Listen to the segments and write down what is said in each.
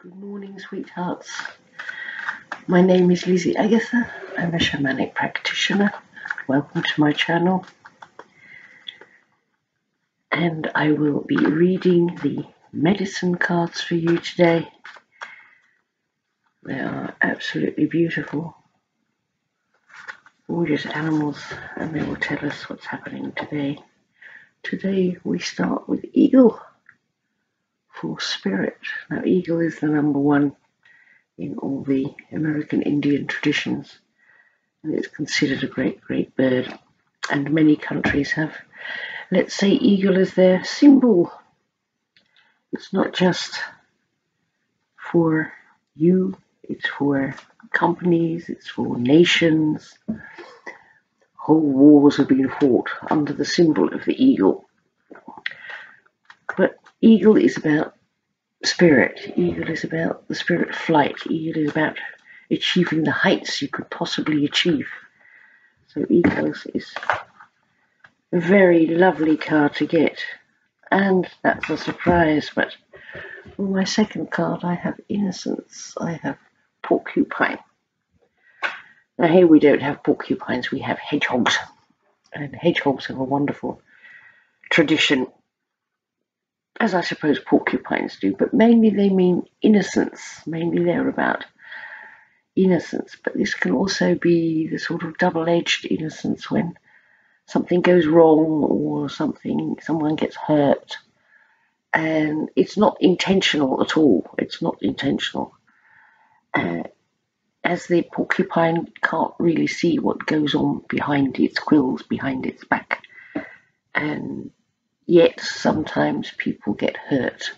Good morning, sweethearts. My name is Lizzy Agatha. I'm a shamanic practitioner. Welcome to my channel. And I will be reading the medicine cards for you today. They are absolutely beautiful. Gorgeous animals, and they will tell us what's happening today. Today we start with Eagle for spirit. Now, eagle is the number one in all the American Indian traditions, and it's considered a great, great bird. And many countries have, let's say, eagle as their symbol. It's not just for you, it's for companies, it's for nations. Whole wars have been fought under the symbol of the eagle. Eagle is about spirit. Eagle is about the spirit flight. Eagle is about achieving the heights you could possibly achieve. So Eagle is a very lovely card to get. And that's a surprise, but on my second card I have Innocence. I have Porcupine. Now here we don't have porcupines, we have hedgehogs. And hedgehogs have a wonderful tradition as I suppose porcupines do, but mainly they mean innocence. Mainly they're about innocence, but this can also be the sort of double-edged innocence when something goes wrong or something someone gets hurt. And it's not intentional at all. It's not intentional. Uh, as the porcupine can't really see what goes on behind its quills behind its back. And yet sometimes people get hurt.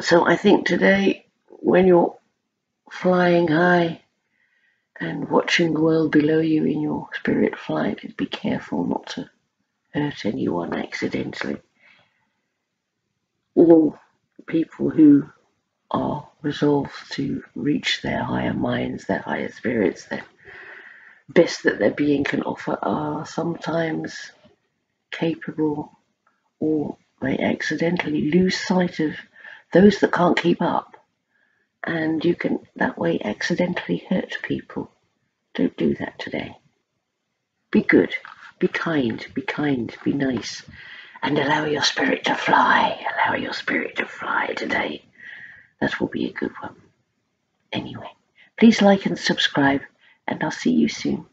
So I think today, when you're flying high and watching the world below you in your spirit flight, be careful not to hurt anyone accidentally. All people who are resolved to reach their higher minds, their higher spirits, their best that their being can offer are sometimes capable or they accidentally lose sight of those that can't keep up and you can that way accidentally hurt people. Don't do that today. Be good, be kind, be kind, be nice, and allow your spirit to fly. Allow your spirit to fly today. That will be a good one. Anyway, please like and subscribe, and I'll see you soon.